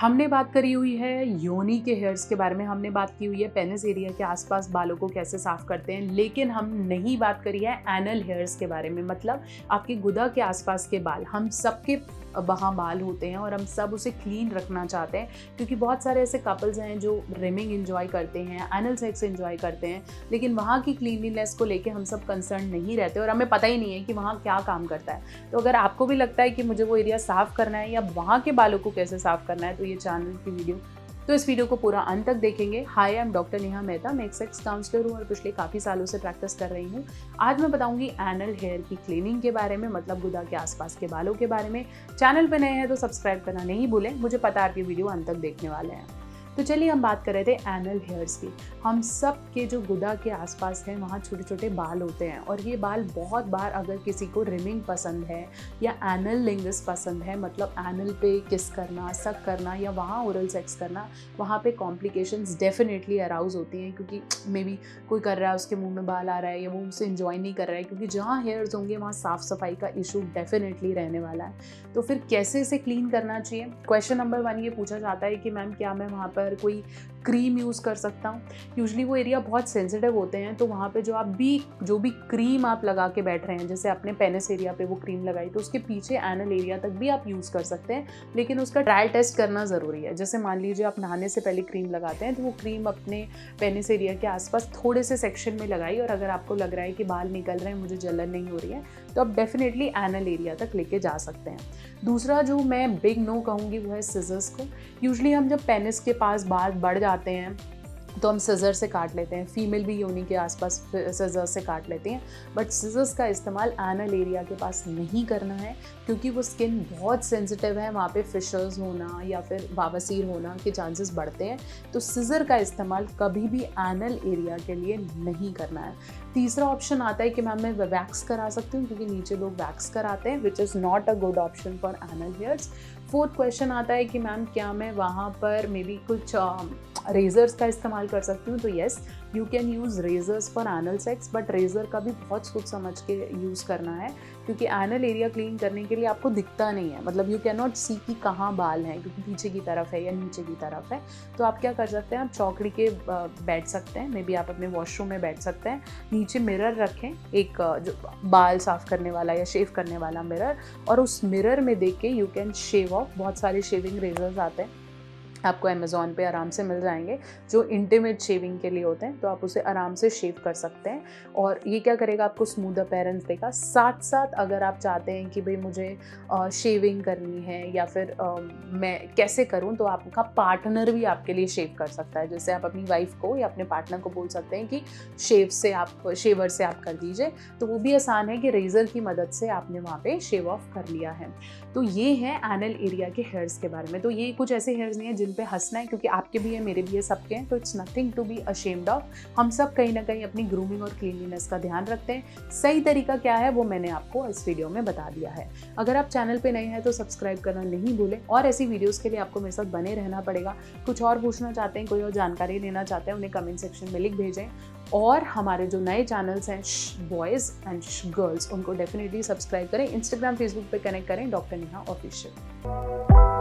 हमने बात करी हुई है योनी के हेयर्स के बारे में, हमने बात की हुई है पेनिस एरिया के आसपास बालों को कैसे साफ़ करते हैं, लेकिन हम नहीं बात करी है एनल हेयर्स के बारे में मतलब आपके गुदा के आसपास के बाल। हम सबके वहाँ बाल होते हैं और हम सब उसे क्लीन रखना चाहते हैं, क्योंकि बहुत सारे ऐसे कपल्स हैं जो रिमिंग इन्जॉय करते हैं एनल सेक्स इन्जॉय करते हैं, लेकिन वहाँ की क्लीनलीनेस को लेकर हम सब कंसर्न नहीं रहते और हमें पता ही नहीं है कि वहाँ क्या काम करता है। तो अगर आपको भी लगता है कि मुझे वो एरिया साफ़ करना है या वहाँ के बालों को कैसे साफ़ करना है तो ये चैनल की वीडियो तो इस वीडियो को पूरा अंत तक देखेंगे। Hi I am doctor Neha Mehta मैं एक सेक्स काउंसलर हूँ और पिछले काफ़ी सालों से प्रैक्टिस कर रही हूँ। आज मैं बताऊँगी एनल हेयर की क्लीनिंग के बारे में मतलब गुदा के आसपास के बालों के बारे में। चैनल पर नए हैं तो सब्सक्राइब करना नहीं भूलें। मुझे पता है आपकी वीडियो अंत तक देखने वाले हैं। तो चलिए हम बात कर रहे थे एनल हेयर्स की। हम सब के जो गुदा के आसपास हैं, वहाँ छोटे छोटे बाल होते हैं और ये बाल बहुत बार अगर किसी को रिमिंग पसंद है या एनल लिंगस पसंद है मतलब एनल पे किस करना सक करना या वहाँ ओरल सेक्स करना, वहाँ पे कॉम्प्लिकेशंस डेफिनेटली अराउज होती हैं क्योंकि मे बी कोई कर रहा है, उसके मुँह में बाल आ रहा है या वो उसे इन्जॉय नहीं कर रहा है क्योंकि जहाँ हेयर्स होंगे, वहाँ साफ़ सफ़ाई का इशू डेफिनेटली रहने वाला है। तो फिर कैसे इसे क्लीन करना चाहिए? क्वेश्चन नंबर वन ये पूछा जाता है कि मैम क्या मैं वहाँ पर पर कोई क्रीम यूज़ कर सकता हूँ। यूजली वो एरिया बहुत सेंसिटिव होते हैं तो वहाँ पे जो आप भी, जो भी क्रीम आप लगा के बैठ रहे हैं, जैसे अपने पेनिस एरिया पे वो क्रीम लगाई तो उसके पीछे एनल एरिया तक भी आप यूज़ कर सकते हैं, लेकिन उसका ट्रायल टेस्ट करना ज़रूरी है। जैसे मान लीजिए आप नहाने से पहले क्रीम लगाते हैं तो वो क्रीम अपने पेनिस एरिया के आसपास थोड़े से सेक्शन में लगाई, और अगर आपको लग रहा है कि बाल निकल रहे हैं, मुझे जलन नहीं हो रही है तो आप डेफिनेटली एनल एरिया तक लेके जा सकते हैं। दूसरा जो मैं बिग नो कहूँगी, वो है सिजर्स को। यूजली हम जब पेनिस के पास बाल बढ़ जाते हैं तो हम सज़र से काट लेते हैं। फीमेल भी योनी के आसपास सज़र से काट लेते हैं। बट सिजर्स का इस्तेमाल एनल एरिया के पास नहीं करना है, क्योंकि वो स्किन बहुत सेंसिटिव है। वहाँ पे फिशर्स होना या फिर बावसीर होना के चांसेस बढ़ते हैं। तो सिज़र का इस्तेमाल कभी भी एनल एरिया के लिए नहीं करना है। तीसरा ऑप्शन आता है कि मैम मैं वैक्स करा सकती हूँ, क्योंकि नीचे लोग वैक्स कराते हैं which is not a good option for anal hairs fourth question आता है कि मैम क्या मैं वहाँ पर मे बी कुछ रेजर्स का इस्तेमाल कर सकती हूँ तो yes you can use razors for anal sex but razor का भी बहुत सोच समझ के यूज़ करना है, क्योंकि एनल एरिया क्लीन करने के लिए आपको दिखता नहीं है। मतलब यू कैन नॉट सी कि कहाँ बाल हैं, क्योंकि पीछे की तरफ़ है या नीचे की तरफ़ है। तो आप क्या कर सकते हैं, आप चौकड़ी के बैठ सकते हैं मे बी आप अपने वॉशरूम में बैठ सकते हैं। नीचे मिरर रखें, एक जो बाल साफ़ करने वाला या शेव करने वाला मिरर और उस मिरर में देख के यू कैन शेव ऑफ़ बहुत सारे शेविंग रेजर्स आते हैं। आपको अमेज़ोन पे आराम से मिल जाएँगे जो इंटीमेट शेविंग के लिए होते हैं तो आप उसे आराम से शेव कर सकते हैं। और ये क्या करेगा आपको स्मूद अपेरेंस देगा। साथ साथ अगर आप चाहते हैं कि भाई मुझे आ, शेविंग करनी है या फिर आ, मैं कैसे करूँ तो आपका पार्टनर भी आपके लिए शेव कर सकता है। जैसे आप अपनी वाइफ को या अपने पार्टनर को बोल सकते हैं कि शेव से आप शेवर से आप कर दीजिए तो वो भी आसान है कि रेज़र की मदद से आपने वहाँ पे शेव ऑफ़ कर लिया है। तो ये है एनल एरिया के हेयर्स के बारे में। तो ये कुछ ऐसे हेयर्स नहीं है जिन पे हंसना है, क्योंकि आपके भी है, मेरे भी है, सबके हैं तो it's nothing to be ashamed of हम सब कहीं ना कहीं अपनी ग्रूमिंग और क्लीनलीनेस का ध्यान रखते हैं। सही तरीका क्या है, वो मैंने आपको इस वीडियो में बता दिया है। अगर आप चैनल पर नए हैं तो सब्सक्राइब करना नहीं भूलें। और ऐसी वीडियोज़ के लिए आपको मेरे साथ बने रहना पड़ेगा। कुछ और पूछना चाहते हैं, कोई और जानकारी लेना चाहते हैं, उन्हें कमेंट सेक्शन में लिख भेजें। और हमारे जो नए चैनल्स हैं बॉयज़ एंड गर्ल्स उनको डेफिनेटली सब्सक्राइब करें। इंस्टाग्राम फेसबुक पे कनेक्ट करें डॉक्टर नेहा ऑफिशियल